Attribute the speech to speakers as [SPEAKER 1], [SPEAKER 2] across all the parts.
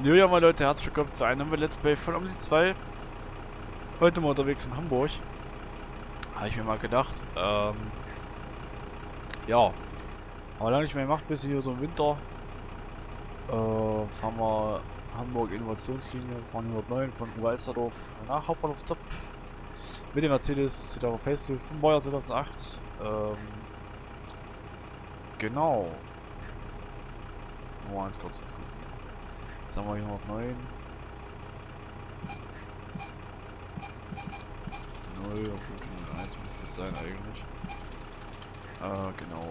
[SPEAKER 1] Jo, ja, meine Leute, herzlich willkommen zu einem Let's Play von OMSI 2. Heute mal unterwegs in Hamburg. Habe ich mir mal gedacht. Ähm, ja. Aber lange nicht mehr gemacht, bis hier so im Winter. Äh, fahren wir Hamburg Innovationslinie von 109 von Walsterdorf nach Hauptbahnhof Zopp. Mit dem Mercedes Citaro Facelift vom Baujahr 2008. Ähm, genau. Nur eins kurz, jetzt gucken. Haben wir hier noch 9. 0 auf 1 müsste es sein eigentlich. Äh, genau.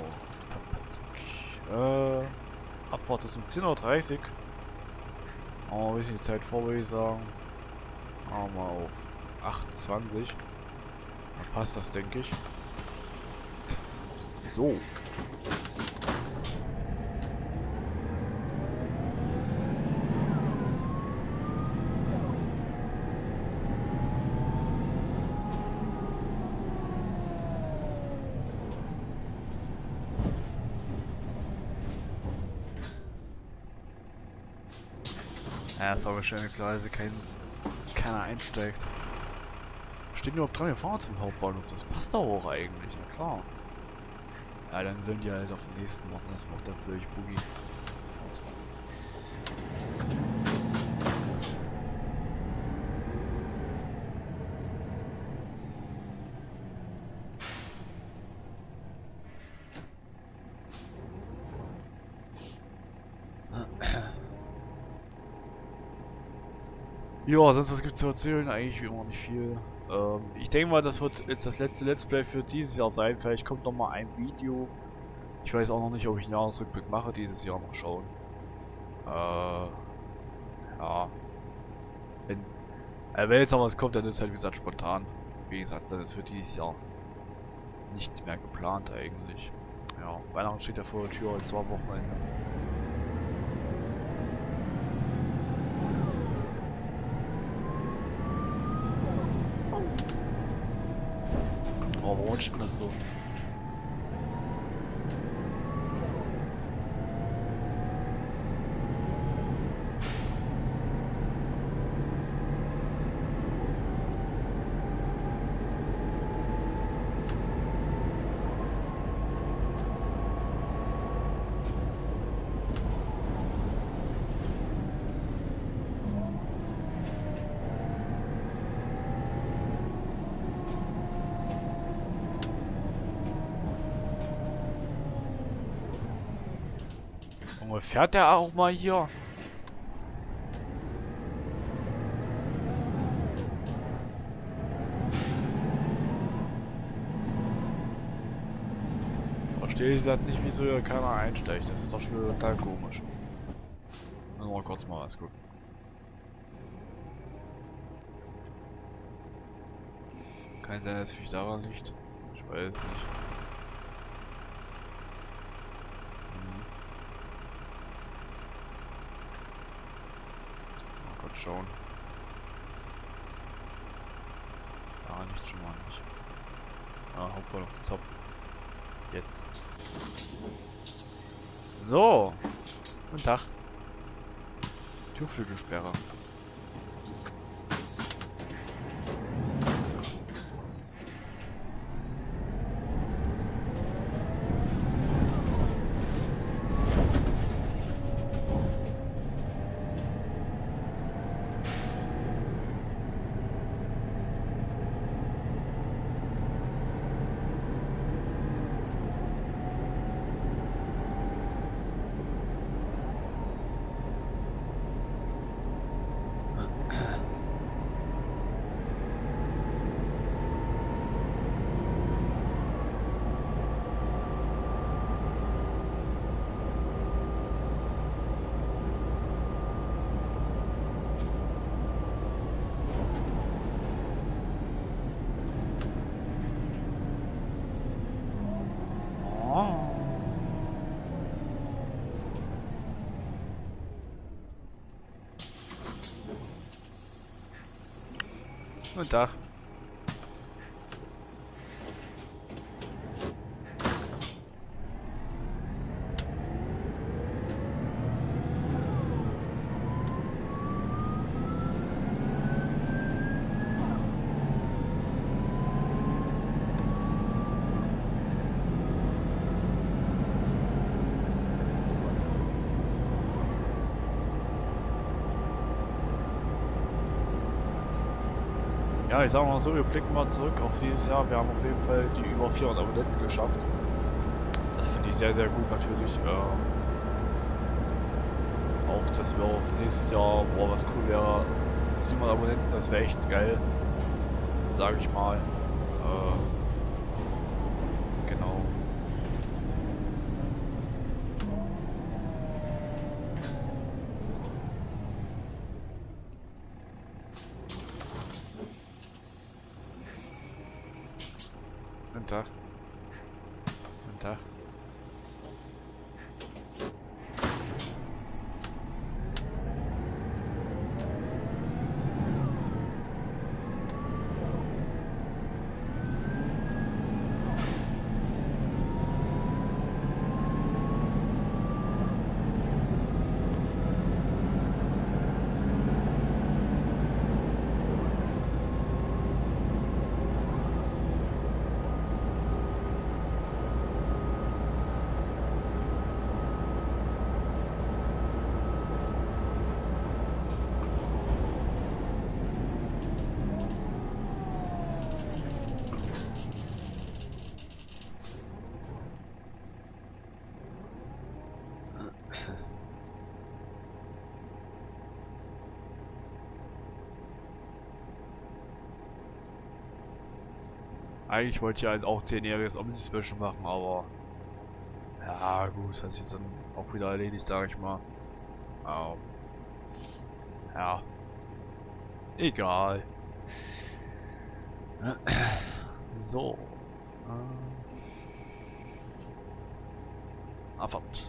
[SPEAKER 1] Äh, Abfahrt ist um 10.30 Uhr. Oh, ein bisschen Zeit vor, würde ich sagen. Machen wir auf 8.20 Dann passt das, denke ich. So. Aber wahrscheinlich klar, dass kein, keiner einsteigt. Steht nur dran, wir fahren zum Hauptbahnhof. Das passt doch auch eigentlich, na klar. Ja, dann sollen die halt auf den nächsten warten. Das macht dann völlig Boogie. Ja, sonst was gibt's zu erzählen? Eigentlich wie immer nicht viel. Ähm, ich denke mal, das wird jetzt das letzte Let's Play für dieses Jahr sein. Vielleicht kommt noch mal ein Video. Ich weiß auch noch nicht, ob ich einen Jahresrückblick mache dieses Jahr. Mal schauen. Äh, ja. Wenn, äh, wenn jetzt noch was kommt, dann ist halt wie gesagt spontan. Wie gesagt, dann ist für dieses Jahr nichts mehr geplant eigentlich. Ja, Weihnachten steht ja vor der Tür, jetzt war Wochenende. Denn das so? Junge, fährt der auch mal hier? Verstehe ich das nicht, wieso hier keiner einsteigt. Das ist doch schon total komisch. Müssen wir kurz mal was gucken. Kann sein, dass es viel daran liegt. Ich weiß nicht. Schauen. Ah, nichts schon mal nicht. Ah, Hauptbahnhof Zopp. Jetzt. So. Guten Tag. Türflügelsperre. Oh. Guten Tag. Ja, ich sag mal so, wir blicken mal zurück auf dieses Jahr. Wir haben auf jeden Fall die über 400 Abonnenten geschafft. Das finde ich sehr, sehr gut natürlich. Ähm, auch, dass wir auf nächstes Jahr, boah, was cool wäre, 700 Abonnenten, das wäre echt geil. Sage ich mal. Äh, genau. Guten Tag. Guten Tag. Eigentlich wollte ich halt auch 10-jähriges Omni-Special machen, aber... Ja, gut, hat sich jetzt dann auch wieder erledigt, sage ich mal. Ähm, ja. Egal. So. Ähm. Abfahrt.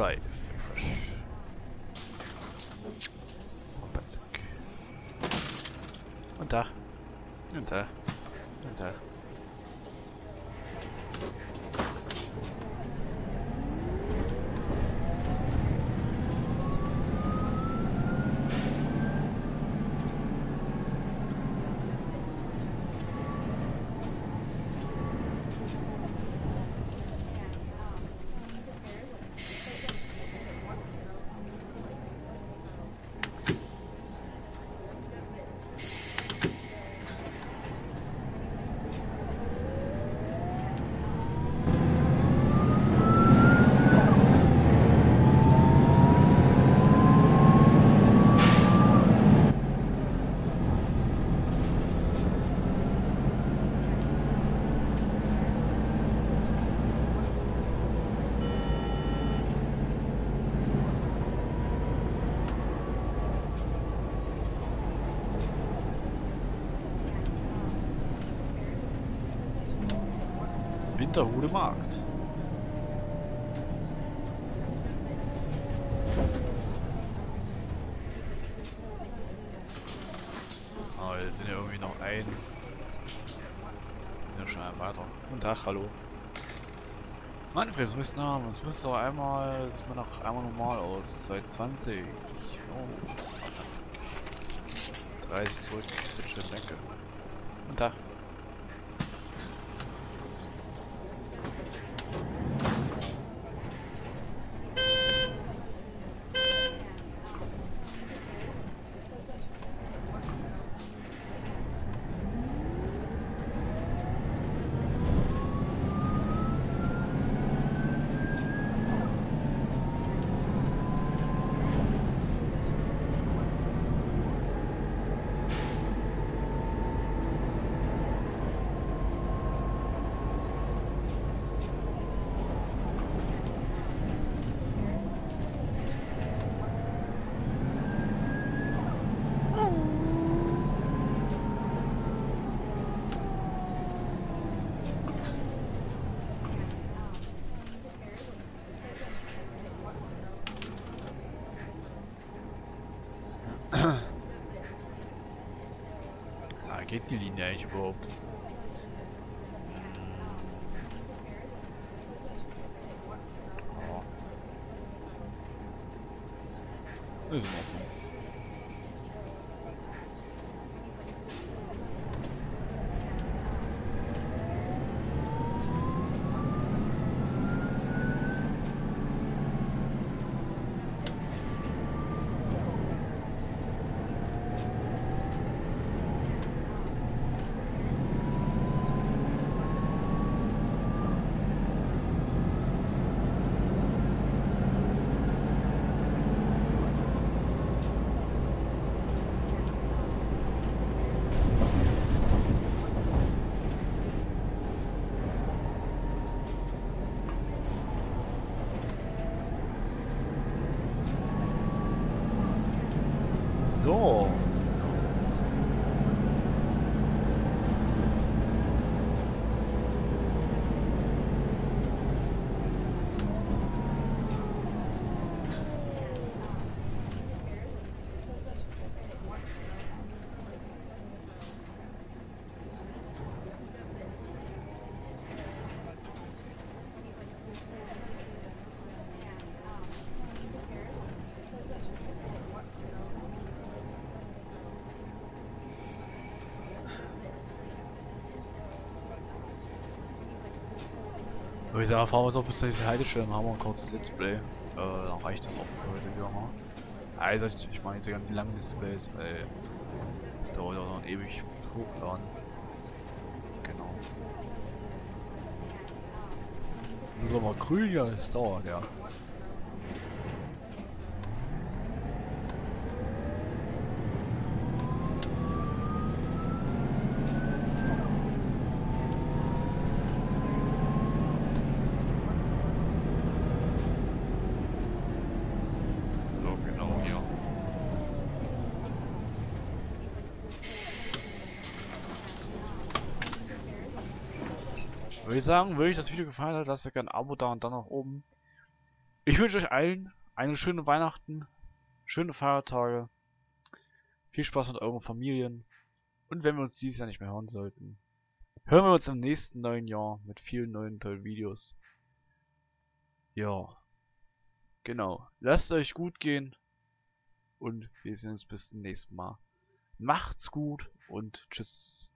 [SPEAKER 1] Live. Guten Tag. Guten Tag. Guten Tag. Winterhude Markt. hier irgendwie noch ein. Ja, schon weiter. Guten Tag, hallo. Manfred, was müssen haben? Es müsste doch einmal, es mir noch einmal normal aus. 220. Oh. 30 zurück, bitte schön, danke. Guten Tag. Geht die Linie eigentlich überhaupt? Oh. Würde ich sagen, fahren wir so bis zu dieser Haltestelle haben wir ein kurzes Let's Play. Äh, dann reicht das auch für heute wieder mal. Also, ich meine jetzt ja die langen Displays, weil das dauert ja noch ewig hochladen. Genau. Das ist aber grün, ja, das dauert, ja. So, genau hier. Würde ich sagen, wenn euch das Video gefallen hat, lasst gerne ein Abo da und dann nach oben. Ich wünsche euch allen eine schöne Weihnachten, schöne Feiertage, viel Spaß mit euren Familien und wenn wir uns dieses Jahr nicht mehr hören sollten, hören wir uns im nächsten neuen Jahr mit vielen neuen tollen Videos. Ja, genau. Lasst euch gut gehen und wir sehen uns bis zum nächsten Mal. Macht's gut und tschüss.